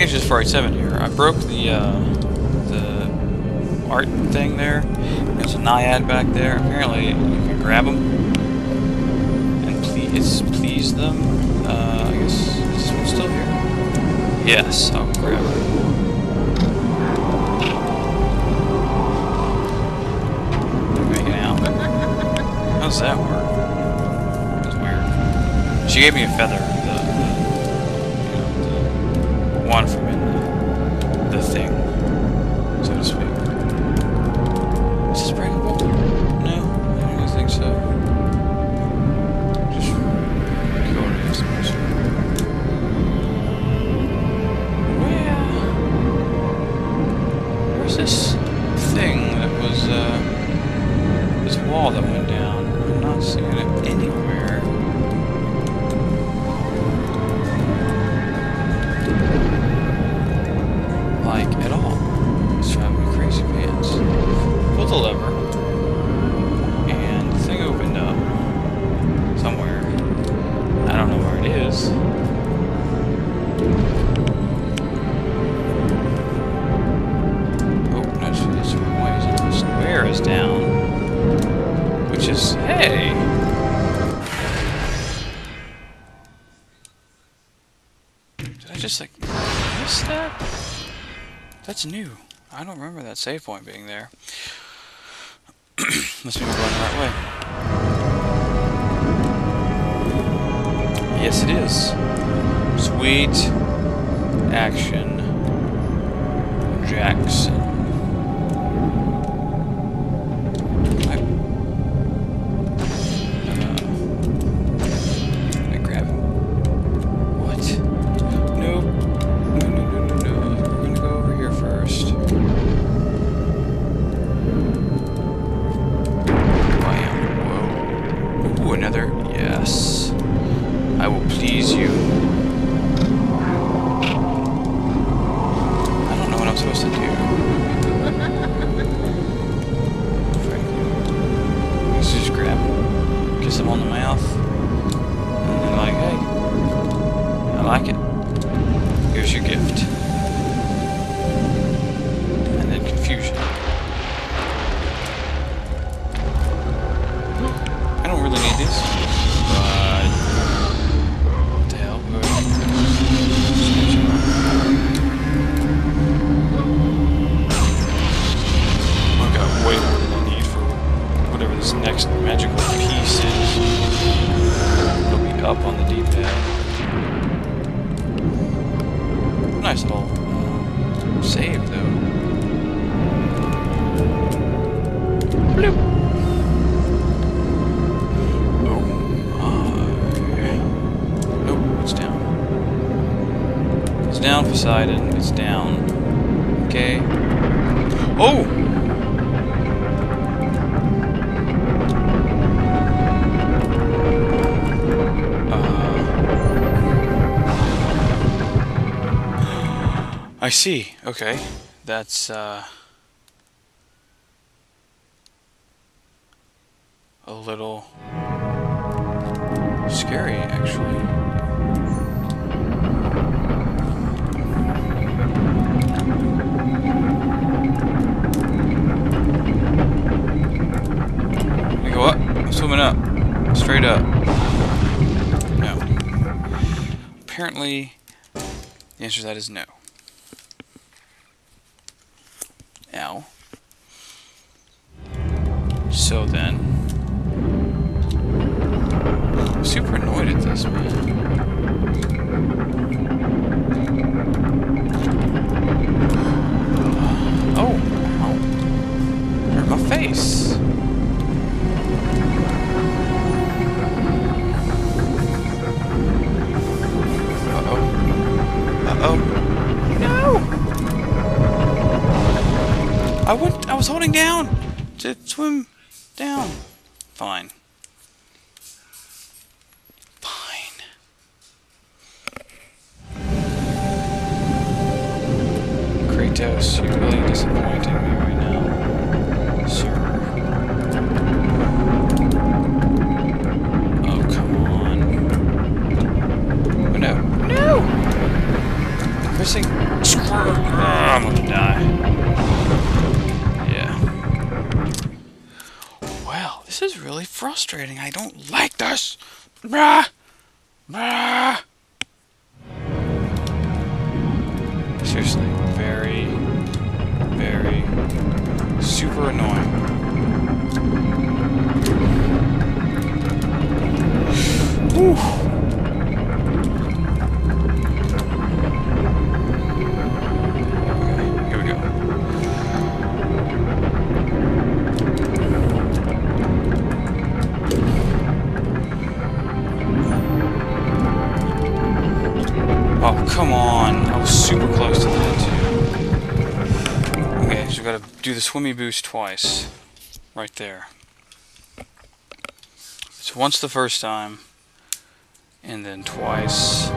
Ignatius 487 here. I broke the, uh, the art thing there. There's a Naiad back there. Apparently, you can grab them and please, please them. Uh, I guess, is this still here? Yes, I'll grab it. Out. How's that work? That's weird. She gave me a feather. Is down. Which is, hey! Did I just, like, miss that? That's new. I don't remember that save point being there. Must be going the right way. Yes, it is. Sweet action. Jackson. Kiss him on the mouth, and then like, hey, I like it. Here's your gift. Bloop. Oh my. Nope, it's down. It's down, Poseidon. It's down. Okay. Oh! Uh, I see. Okay. That's, uh... A little... Scary, actually. Me go up. I'm swimming up. Straight up. No. Apparently, the answer to that is no. Ow. So then... I'm super annoyed at this, man. Oh, ow. Hurt my face. Uh-oh. Uh-oh. No! I went, I was holding down to swim down. Fine. Kratos, you're really disappointing me right now. Sir. Oh, come on. Oh, no. No! Pressing Ah, I'm gonna die. Yeah. Well, this is really frustrating. I don't like this. Brah! Brah! Seriously, super annoying. Whew. The swimmy boost twice. Right there. So once the first time, and then twice.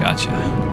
Gotcha.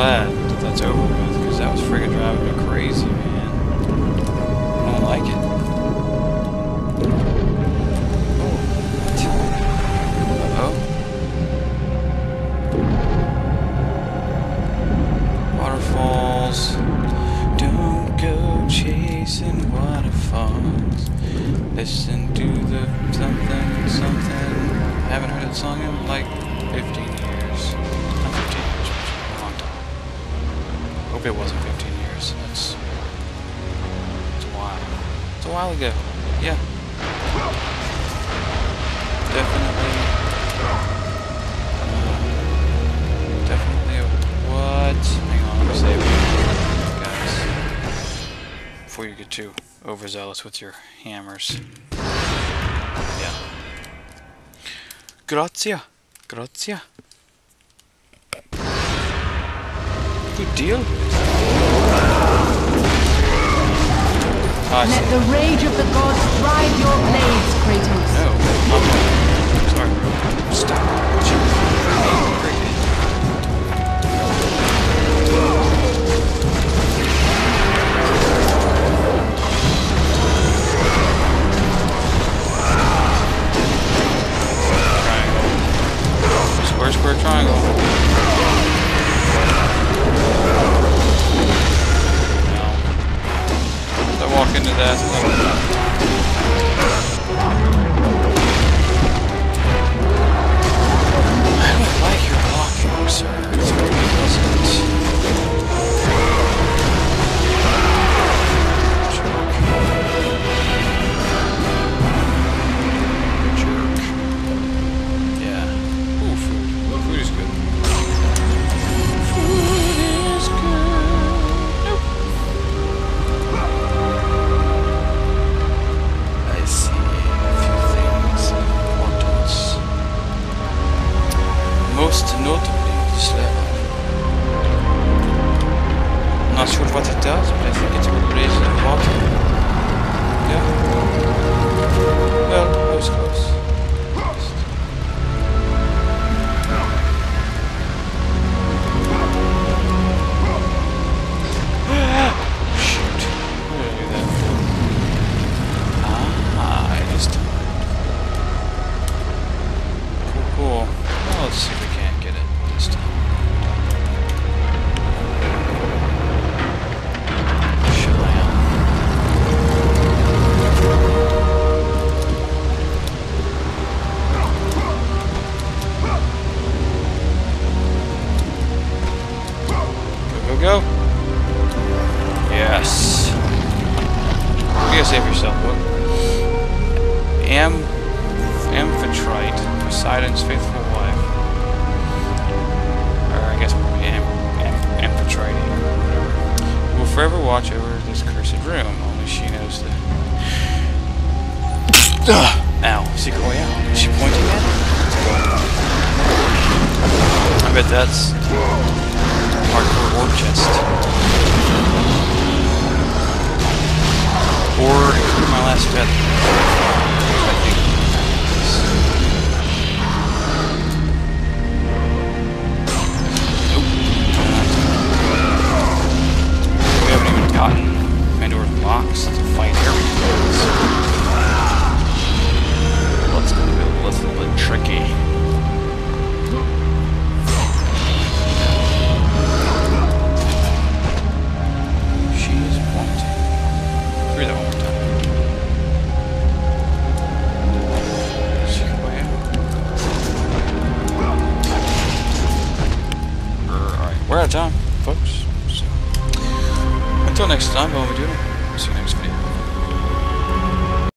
I'm it wasn't 15 years. That's. It's a while. It's a while ago. Yeah. Definitely. uh, definitely a what? Hang on, save it. Guys. Before you get too overzealous with your hammers. Yeah. Grazia. Grazia. Good deal. Let the rage of the gods drive your blades, Kratos. No, my bad. Sorry, bro. Stop. Your blocking, sir. It's very pleasant. Not sure what it does, but I think it will raise the water. Yeah. Well, that was close. Go, go. Yes. You gotta save yourself, book. Am Amphitrite, Poseidon's faithful wife. Or I guess Am, Am, Amphitrite, whatever. Will forever watch over this cursed room. Only she knows that. Ow, secret way out. Is she pointing at it? I bet that's hardcore orb chest. Or my last feather.